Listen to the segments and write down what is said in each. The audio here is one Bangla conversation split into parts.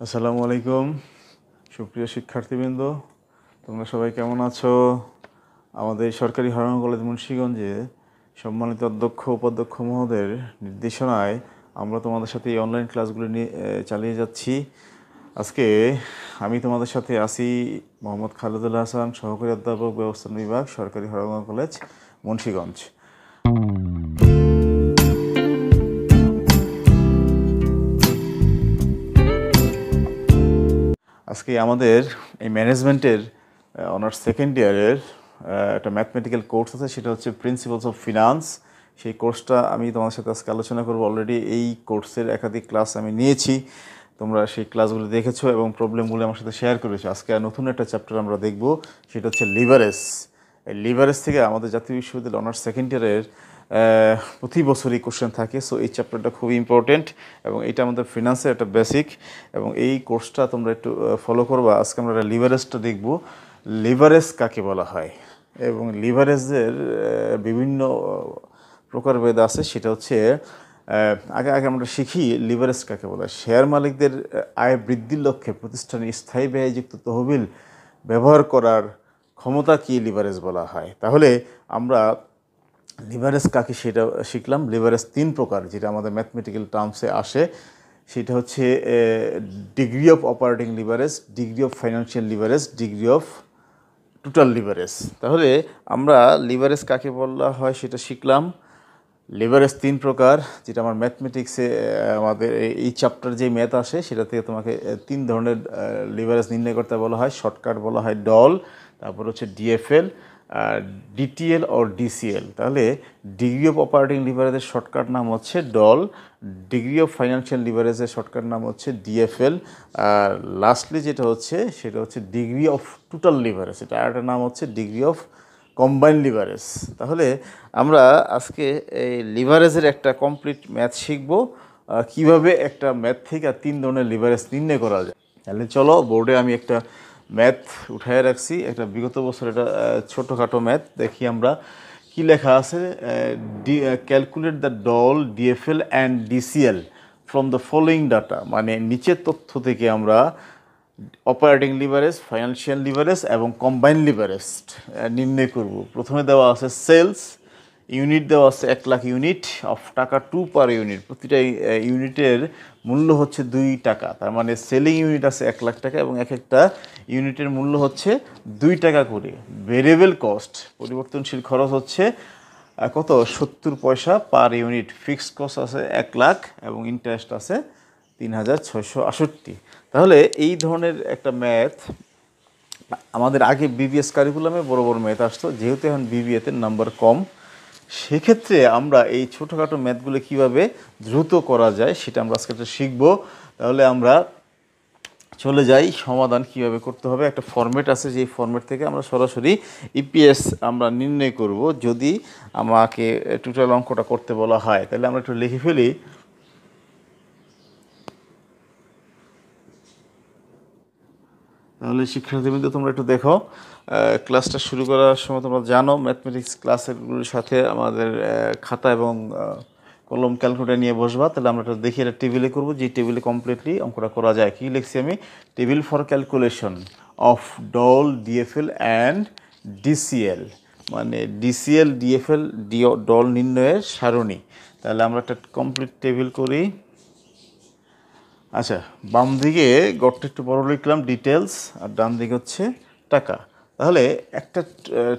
আসসালামু আলাইকুম, সুপ্রিয় শিক্ষার্থীবৃন্দ। তোমরা সবাই কেমন আছো? আমাদের সরকারি হরণ কলেজ মুন্সীগঞ্জে সম্মানিত অধ্যক্ষ, উপাধ্যক্ষ মহোদয়ের নির্দেশনায় আমরা তোমাদের সাথে এই অনলাইন ক্লাসগুলো নিয়ে চালিয়ে যাচ্ছি। আজকে আমি তোমাদের সাথে আসি মোহাম্মদ খালেদুল হাসান, সহকারী অধ্যাপক, ব্যবস্থাপনা বিভাগ, সরকারি হরণ কলেজ মুন্সীগঞ্জ। আজকে আমাদের এই ম্যানেজমেন্টের অনার্স সেকেন্ড ইয়ারের একটা ম্যাথমেটিক্যাল কোর্স আছে, সেটা হচ্ছে প্রিন্সিপালস অফ ফিনান্স সেই কোর্সটা আমি তোমাদের সাথে আজকে আলোচনা করব। অলরেডি এই কোর্সের একাধিক ক্লাস আমি নিয়েছি। তোমরা সেই ক্লাসগুলো দেখেছ এবং প্রবলেমগুলো আমার সাথে শেয়ার করেছ। আজকে নতুন একটা চ্যাপ্টার আমরা দেখব, সেটা হচ্ছে লিভারেজ এই লিভারেজ থেকে আমাদের জাতীয় বিশ্ববিদ্যালয় অনার্স সেকেন্ড ইয়ারের প্রতি বছরই কোশ্চেন থাকে সো এই চ্যাপ্টারটা খুবই ইম্পর্টেন্ট এবং এটা আমাদের ফিনান্সের একটা বেসিক এবং এই কোর্সটা তোমরা একটু ফলো করবা। আজকে আমরা একটা লিভারেজটা দেখব। লিভারেজ কাকে বলা হয়? এবং লিভারেজের বিভিন্ন প্রকারভেদ আছে। সেটা হচ্ছে আগে আগে আমরা শিখি লিভারেজ কাকে বলা হয়। শেয়ার মালিকদের আয় বৃদ্ধির লক্ষ্যে প্রতিষ্ঠানের স্থায়ী ব্যয়যুক্ত তহবিল ব্যবহার করার ক্ষমতা কি লিভারেজ বলা হয়? তাহলে আমরা লিভারেজ কাকে সেটা শিখলাম। লিভারেজ তিন প্রকার, যেটা আমাদের ম্যাথমেটিক্যাল টার্মসে আসে। সেটা হচ্ছে degree of operating leverage degree of financial leverage degree of total leverage তাহলে আমরা লিভারেজ কাকে বলা হয় সেটা শিখলাম। লিভারেজ তিন প্রকার, যেটা আমার ম্যাথমেটিক্সে আমাদের এই- চ্যাপ্টার যে ম্যাথ আসে, সেটা থেকে তোমাকে তিন ধরনের লিভারেজ নির্ণয় করতে বলা হয়। শর্টকাট বলা হয় ডল তারপর হচ্ছে ডিএফএল ডিটিএল অর ডিসিএল তাহলে ডিগ্রি অফ অপারেটিং লিভারেজের শর্টকাট নাম হচ্ছে ডল ডিগ্রি অফ ফাইন্যান্সিয়াল লিভারেজের শর্টকাট নাম হচ্ছে ডিএফএল আর লাস্টলি যেটা হচ্ছে, সেটা হচ্ছে ডিগ্রি অফ টোটাল লিভারেজ এটা আরেকটা নাম হচ্ছে ডিগ্রি অফ কম্বাইন লিভারেজ তাহলে আমরা আজকে এই লিভারেজের একটা কমপ্লিট ম্যাথ শিখব কীভাবে একটা ম্যাথ থেকে আর তিন ধরনের লিভারেজ নির্ণয় করা যায়। তাহলে চলো বোর্ডে আমি একটা ম্যাথ উঠায় রাখছি। একটা বিগত বছর এটা ছোটোখাটো ম্যাথ। দেখি আমরা কি লেখা আছে D calculate the DOL DFL and DCL from the following data মানে নিচের তথ্য থেকে আমরা অপারেটিং লিভারেজ ফাইন্যান্সিয়াল লিভারেজ এবং কম্বাইন লিভারেজ নির্ণয় করব। প্রথমে দেওয়া আছে সেলস ইউনিট দেওয়া আছে এক লাখ ইউনিট অফ টাকা টু পার ইউনিট। প্রতিটা ইউনিটের মূল্য হচ্ছে দুই টাকা। তার মানে সেলিং ইউনিট আছে এক লাখ টাকা এবং এক একটা ইউনিটের মূল্য হচ্ছে দুই টাকা করে। ভেরিয়েবল কস্ট, পরিবর্তনশীল খরচ হচ্ছে কত? সত্তর পয়সা পার ইউনিট। ফিক্সড কস্ট আছে এক লাখ এবং ইন্টারেস্ট আছে তিন হাজার ছয়শো আষট্টি। তাহলে এই ধরনের একটা ম্যাথ, আমাদের আগে বিবিএস কারিকুলামে বড় বড় ম্যাথ আসতো, যেহেতু এখন বিবিএতে নাম্বার কম সেক্ষেত্রে আমরা এই ছোটোখাটো ম্যাথগুলো কীভাবে দ্রুত করা যায় সেটা আমরা আজকে একটা শিখব। তাহলে আমরা চলে যাই, সমাধান কীভাবে করতে হবে। একটা ফর্মেট আছে, যেই ফর্মেট থেকে আমরা সরাসরি ইপিএস আমরা নির্ণয় করব। যদি আমাকে টোটাল অঙ্কটা করতে বলা হয়, তাহলে আমরা একটু লিখে ফেলি। তাহলে শিক্ষার্থী শিক্ষার্থীবৃন্দ, তোমরা একটু দেখো ক্লাসটা শুরু করার সময় তোমরা জানো ম্যাথমেটিক্স ক্লাসেরগুলোর সাথে আমাদের খাতা এবং কলম ক্যালকুলেটার নিয়ে বসবা। তাহলে আমরা এটা দেখি এটা টেবিলে করব, যে টেবিলে কমপ্লিটলি অঙ্কটা করা যায়। কী লিখছি আমি? Table for calculation of DOL DFL and DCL মানে ডিসিএল ডিএফএল ডল নির্ণয়ের সারণী। তাহলে আমরা একটা কমপ্লিট টেবিল করি। আচ্ছা বাম দিকে গড়টা একটু বড় লিখলাম ডিটেলস আর ডান দিকে হচ্ছে টাকা। তাহলে একটা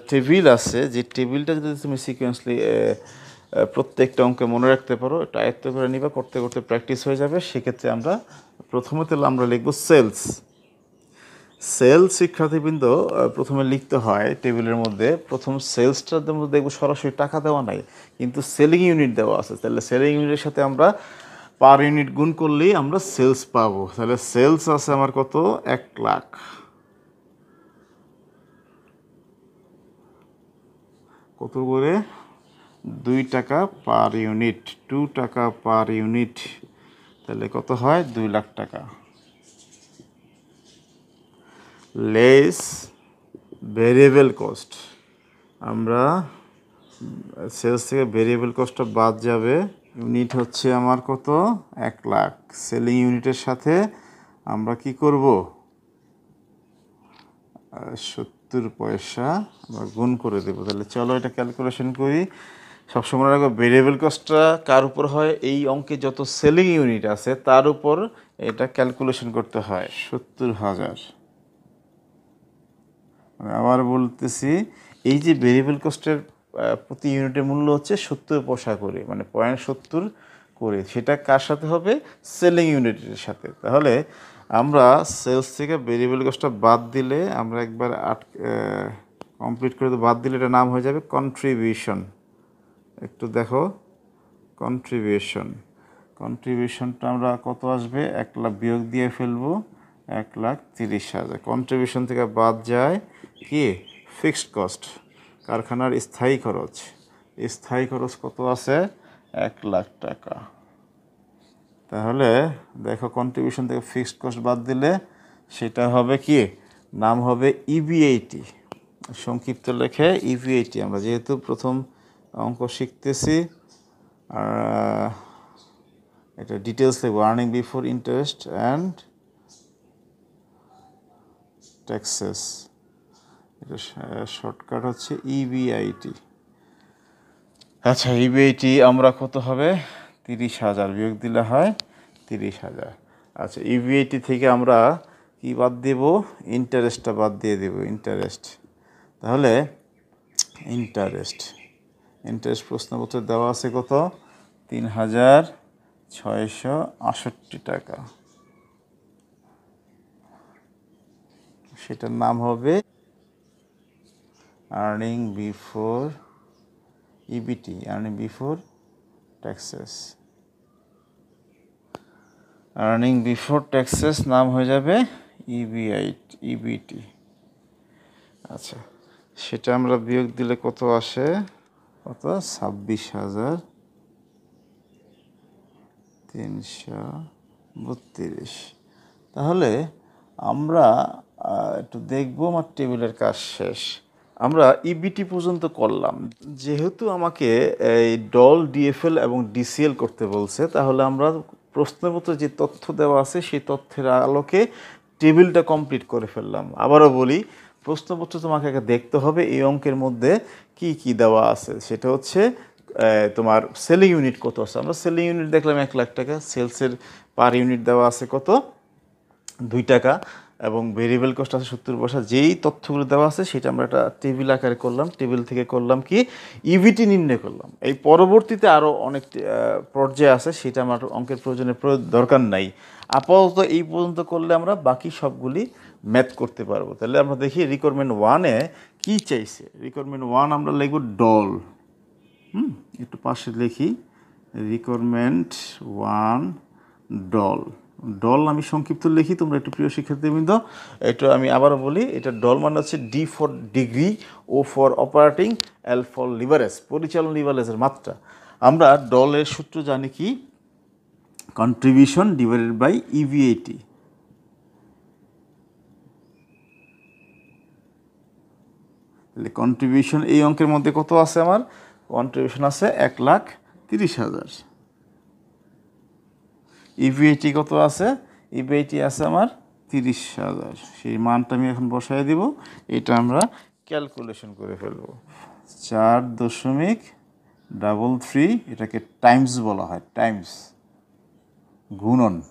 টেবিল আছে, যে টেবিলটা যদি তুমি সিকোয়েন্সলি প্রত্যেকটা অঙ্কে মনে রাখতে পারো এটা আয়ত্ত করে নিবা, করতে করতে প্র্যাকটিস হয়ে যাবে। সেক্ষেত্রে আমরা প্রথমে তাহলে আমরা লিখব সেলস সেল শিক্ষার্থীবৃন্দ প্রথমে লিখতে হয় টেবিলের মধ্যে, প্রথম সেলসটার মধ্যে দেখব সরাসরি টাকা দেওয়া নাই, কিন্তু সেলিং ইউনিট দেওয়া আছে। তাহলে সেলিং ইউনিটের সাথে আমরা পার ইউনিট গুণ করলেই আমরা সেলস পাবো। তাহলে সেলস আছে আমার কত? এক লাখ। কত করে? দুই টাকা পার ইউনিট। টু টাকা পার ইউনিট। তাহলে কত হয়? দুই লাখ টাকা। Less variable cost. আমরা সেলস থেকে ভেরিয়েবল কস্টটা বাদ যাবে। ইউনিট হচ্ছে আমার কত? এক লাখ। সেলিং ইউনিটের সাথে আমরা কি করব? সত্তর পয়সা আমরা গুণ করে দেবো। তাহলে চলো এটা ক্যালকুলেশন করি। সবসময় রাখব ভেরিয়েবল কস্টটা কার উপর হয়? এই অঙ্কে যত সেলিং ইউনিট আছে, তার উপর এটা ক্যালকুলেশন করতে হয়। সত্তর হাজার। আবার বলতেছি, এই যে ভেরিয়েবল কস্টের প্রতি ইউনিটের মূল্য হচ্ছে সত্তর পয়সা করে মানে পয়েন্ট সত্তর করে। সেটা কার সাথে হবে? সেলিং ইউনিটের সাথে। তাহলে আমরা সেলস থেকে ভেরিয়েবল কস্টটা বাদ দিলে আমরা একবার আট কমপ্লিট করে তো বাদ দিলে এটা নাম হয়ে যাবে কন্ট্রিবিউশন একটু দেখো কন্ট্রিবিউশন কন্ট্রিবিউশনটা আমরা কত আসবে? এক লাখ বিয়োগ দিয়ে ফেলব, এক লাখ তিরিশ হাজার। কন্ট্রিবিউশন থেকে বাদ যায় কি? ফিক্সড কস্ট কারখানার স্থায়ী খরচ। স্থায়ী খরচ কত আছে? এক লাখ টাকা। তাহলে দেখো কন্ট্রিবিউশন থেকে ফিক্সড কস্ট বাদ দিলে সেটা হবে কি? নাম হবে ইবিআইটি সংক্ষিপ্ত লেখে ইভিআইটি আমরা যেহেতু প্রথম অঙ্ক শিখতেছি, আর এটা ডিটেলস লিখব। Earning before interest and taxes এটা শর্টকাট হচ্ছে ইবিআইটি আচ্ছা ইবিআইটি আমরা কত হবে? তিরিশ হাজার বিয়োগ দিলে হয় তিরিশ হাজার। আচ্ছা ইবিআইটি থেকে আমরা কি বাদ দেব? ইন্টারেস্টটা বাদ দিয়ে দেব ইন্টারেস্ট তাহলে ইন্টারেস্ট ইন্টারেস্ট প্রশ্নপত্র দেওয়া আছে কত? তিন হাজার ছয়শো আষট্টি টাকা। সেটার নাম হবে earning before EBT earning before taxes earning before taxes নাম হয়ে যাবে ইবিআই ইবিটি আচ্ছা সেটা আমরা বিয়োগ দিলে কত আসে? কত? ছাব্বিশ হাজার তিনশো বত্রিশ। তাহলে আমরা একটু দেখব আমার টেবিলের কাজ শেষ। আমরা ইবিটি পর্যন্ত করলাম। যেহেতু আমাকে এই ডল ডিএফএল এবং ডিসিএল করতে বলছে, তাহলে আমরা প্রশ্নপত্র যে তথ্য দেওয়া আছে, সেই তথ্যের আলোকে টেবিলটা কমপ্লিট করে ফেললাম। আবারও বলি, প্রশ্নপত্র তোমাকে আগে দেখতে হবে, এই অঙ্কের মধ্যে কি কি দেওয়া আছে। সেটা হচ্ছে তোমার সেলিং ইউনিট কত আছে? আমরা সেলিং ইউনিট দেখলাম এক লাখ টাকা, সেলসের পার ইউনিট দেওয়া আছে কত? দুই টাকা। এবং ভেরিয়েবল কস্ট আছে সত্তর পয়সা, যেই তথ্যগুলো দেওয়া আছে সেটা আমরা একটা টেবিল আকারে করলাম। টেবিল থেকে করলাম কি? ইভিটি নির্ণয় করলাম। এই পরবর্তীতে আরও অনেক পর্যায়ে আছে, সেটা আমার অঙ্কের প্রয়োজনের দরকার নাই। আপাতত এই পর্যন্ত করলে আমরা বাকি সবগুলি ম্যাথ করতে পারব। তাহলে আমরা দেখি রিকোয়ারমেন্ট ওয়ানে কি চাইছে? রিকোয়ারমেন্ট ওয়ান আমরা লিখব ডল হুম, একটু পাশে লিখি। রিকোয়ারমেন্ট ওয়ান ডল ডল আমি সংক্ষিপ্ত লিখি, তোমরা একটু প্রিয় শিক্ষার্থীবৃন্দ। এটা আমি আবারও বলি, এটা ডল মানে হচ্ছে D for degree O for operating L for leverage পরিচালন লিভারেজের মাত্রা। আমরা ডলের সূত্র জানি কি? কন্ট্রিবিউশন ডিভাইডেড বাই ইভিএটি তাহলে কন্ট্রিবিউশন এই অঙ্কের মধ্যে কত আছে আমার? কন্ট্রিবিউশন আছে এক লাখ তিরিশ হাজার। ইভিআইটি কত আছে? ইভিআইটি আছে আমার তিরিশ হাজার। সেই মানটা আমি এখন বসাই দিব। এটা আমরা ক্যালকুলেশন করে ফেলব। চার দশমিক ডাবল থ্রি এটাকে টাইমস বলা হয় টাইমস গুণন।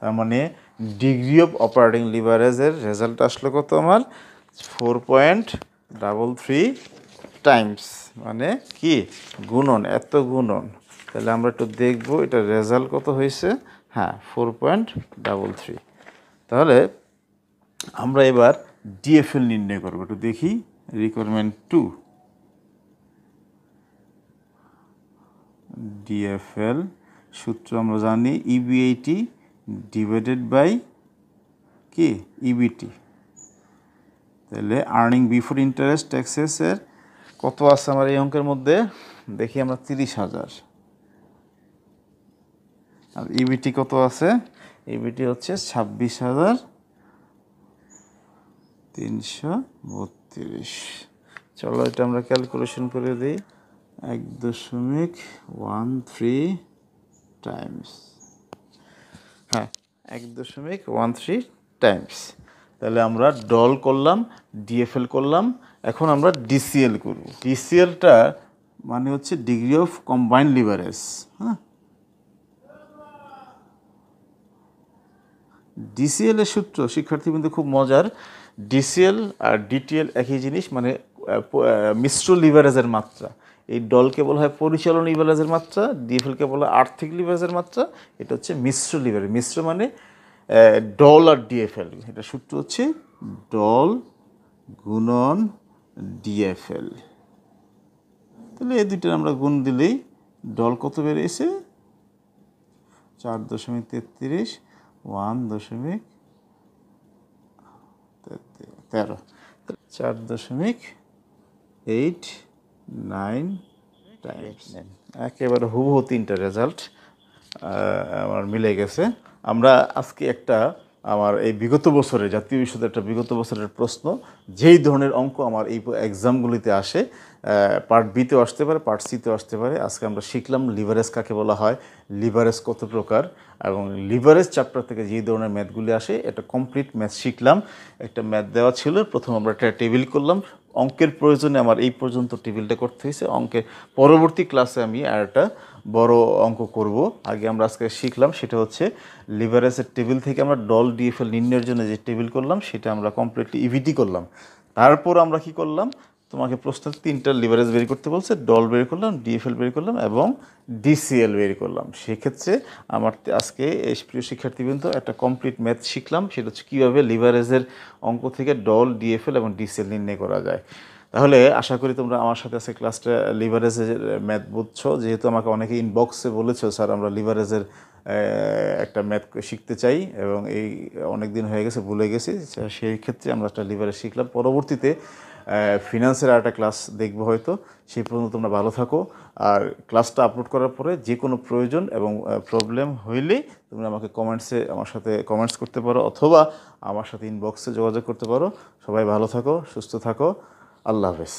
তার মানে ডিগ্রি অফ অপারেটিং লিভারেজের রেজাল্ট আসলো কত আমার? Four point double three times মানে কি? গুণন, এত গুণন। তাহলে আমরা একটু দেখব এটা রেজাল্ট কত হয়েছে? হ্যাঁ ফোর পয়েন্ট ডাবল থ্রি তাহলে আমরা এবার ডিএফএল নির্ণয় করব। একটু দেখি রিকোয়ারমেন্ট টু ডিএফএল সূত্র আমরা জানি ইবিআইটি ডিভাইডেড বাই কি? ইবিটি তাহলে আর্নিং বিফোর ইন্টারেস্ট ট্যাক্সেসের কত আছে আমার এই অঙ্কের মধ্যে? দেখি আমরা তিরিশ হাজার। আর ইবিটি কত আছে? ইবিটি হচ্ছে ছাব্বিশ হাজার তিনশো বত্রিশ। চলো এটা আমরা ক্যালকুলেশন করে দিই। এক দশমিক ওয়ান থ্রি টাইমস। হ্যাঁ এক দশমিক ওয়ান থ্রি টাইমস। তাহলে আমরা ডল করলাম ডিএফএল করলাম, এখন আমরা ডিসিএল করব। ডিসিএলটা মানে হচ্ছে ডিগ্রি অফ কম্বাইন্ড লিভারেজ হ্যাঁ? ডিসিএল এর সূত্র শিক্ষার্থী কিন্তু খুব মজার। ডিসিএল আর ডিটিএল একই জিনিস মানে মিশ্র লিভারেজের মাত্রা। এই ডলকে বলা হয় পরিচালন লিভারেজের মাত্রা ডিএফএলকে বলা হয় আর্থিক লিভারেজের মাত্রা। এটা হচ্ছে মিশ্র লিভারেজ। মিশ্র মানে ডল আর ডিএফএল এটা সূত্র হচ্ছে ডল গুণন ডিএফএল তাহলে এই দুইটা আমরা গুণ দিলেই ডল কত বেরিয়েছে চার দশমিক তেত্রিশ। ওয়ান দশমিক তেরো চার দশমিক এইট নাইন টাইমস একেবারে হুবহু তিনটা রেজাল্ট আমার মিলে গেছে। আমরা আজকে একটা আমার এই বিগত বছরে জাতীয় বিশ্বদের একটা বিগত বছরের প্রশ্ন যেই ধরনের অঙ্ক আমার এই এক্সামগুলিতে আসে পার্ট বিতেও আসতে পারে পার্ট সিতেও আসতে পারে আজকে আমরা শিখলাম লিভারেজ কাকে বলা হয় লিভারেজ কত প্রকার এবং লিভারেজ চ্যাপ্টার থেকে যেই ধরনের ম্যাথগুলি আসে এটা কমপ্লিট ম্যাথ শিখলাম, একটা ম্যাথ দেওয়া ছিল। প্রথম আমরা একটা টেবিল করলাম। অঙ্কের প্রয়োজনে আমার এই পর্যন্ত টেবিলটা করতে হয়েছে। অঙ্কের পরবর্তী ক্লাসে আমি আর একটা বড় অঙ্ক করব। আগে আমরা আজকে শিখলাম, সেটা হচ্ছে লিভারেজের টেবিল থেকে আমরা ডল ডিএফএল নির্ণয়ের জন্য যে টেবিল করলাম, সেটা আমরা কমপ্লিটলি ইভিটি করলাম। তারপর আমরা কি করলাম? তোমাকে প্রশ্ন তিনটা লিভারেজ বের করতে বলছে ডল বের করলাম ডিএফএল বের করলাম এবং ডিসিএল বের করলাম। সেক্ষেত্রে আমার আজকে প্রিয় শিক্ষার্থীবৃন্দ, একটা কমপ্লিট ম্যাথ শিখলাম, সেটা হচ্ছে কীভাবে লিভারেজের অঙ্ক থেকে ডল ডিএফএল এবং ডিসিএল নির্ণয় করা যায়। তাহলে আশা করি তোমরা আমার সাথে আজকে ক্লাসটা লিভারেজের ম্যাথ বুঝছ। যেহেতু আমাকে অনেকে ইনবক্সে বলেছ, স্যার, আমরা লিভারেজের একটা ম্যাথ শিখতে চাই এবং এই অনেক দিন হয়ে গেছে, ভুলে গেছি। সেই ক্ষেত্রে আমরা একটা লিভারেজ শিখলাম। পরবর্তীতে ফিনান্সের আর একটা ক্লাস দেখব হয়তো, সেই পর্যন্ত তোমরা ভালো থাকো। আর ক্লাসটা আপলোড করার পরে যে কোনো প্রয়োজন এবং প্রবলেম হইলেই তুমি আমাকে কমেন্টসে আমার সাথে কমেন্টস করতে পারো অথবা আমার সাথে ইনবক্সে যোগাযোগ করতে পারো। সবাই ভালো থাকো, সুস্থ থাকো। আল্লাহ হাফেজ।